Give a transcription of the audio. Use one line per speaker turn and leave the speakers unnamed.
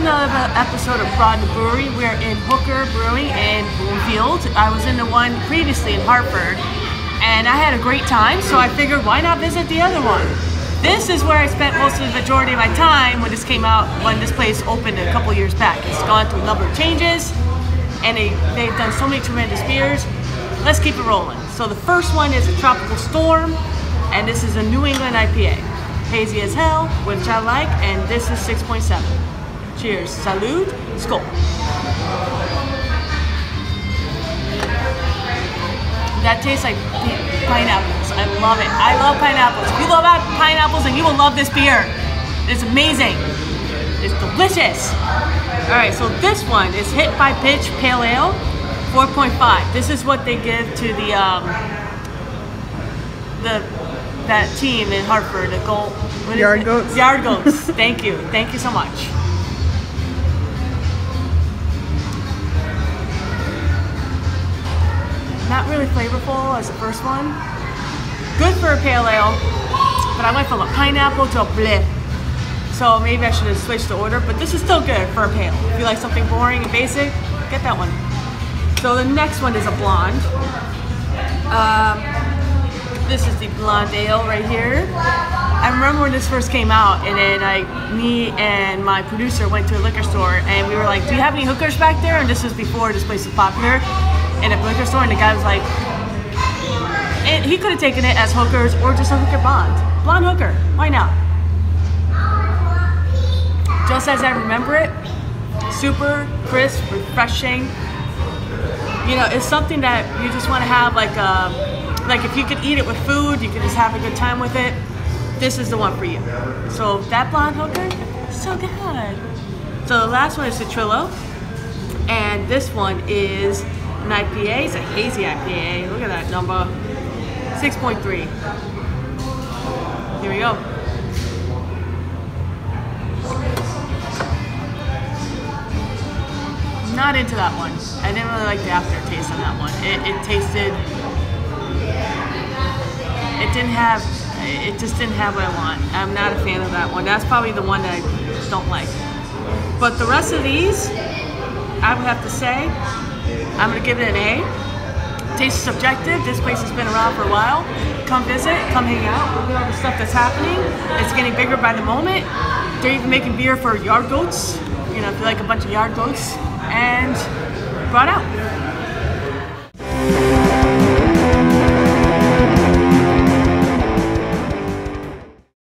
another episode of Broad Brewery. We're in Hooker Brewing in Bloomfield. I was in the one previously in Hartford, and I had a great time, so I figured why not visit the other one? This is where I spent most of the majority of my time when this came out, when this place opened a couple years back. It's gone through a number of changes, and they, they've done so many tremendous beers. Let's keep it rolling. So the first one is a Tropical Storm, and this is a New England IPA. Hazy as hell, which I like, and this is 6.7. Cheers. Salud. Skål. That tastes like pineapples. I love it. I love pineapples. If you love pineapples, then you will love this beer. It's amazing. It's delicious. All right, so this one is Hit by Pitch Pale Ale, 4.5. This is what they give to the um, the that team in Hartford, the goal.
Yard goats.
Yard goats. Thank you. Thank you so much. Not really flavorful as the first one. Good for a pale ale, but I went from a pineapple to a bleh. So maybe I should have switched the order, but this is still good for a pale. If you like something boring and basic, get that one. So the next one is a blonde. Um, this is the blonde ale right here. I remember when this first came out, and then like me and my producer went to a liquor store, and we were like, "Do you have any hookers back there?" And this was before this place was popular, in a liquor store, and the guy was like, and he could have taken it as hookers or just a hooker blonde, blonde hooker. Why not? Just as I remember it, super crisp, refreshing. You know, it's something that you just want to have like a like if you could eat it with food, you could just have a good time with it. This is the one for you. So that blonde hooker, so good. So the last one is the Trillo, and this one is an IPA. It's a hazy IPA. Look at that number, 6.3. Here we go. Not into that one. I didn't really like the aftertaste on that one. It, it tasted it didn't have it just didn't have what I want. I'm not a fan of that one. That's probably the one that I don't like. But the rest of these, I would have to say, I'm gonna give it an A. Taste is subjective. This place has been around for a while. Come visit, come hang out, look at all the stuff that's happening. It's getting bigger by the moment. They're even making beer for yard goats. You know, if you like a bunch of yard goats. And brought out.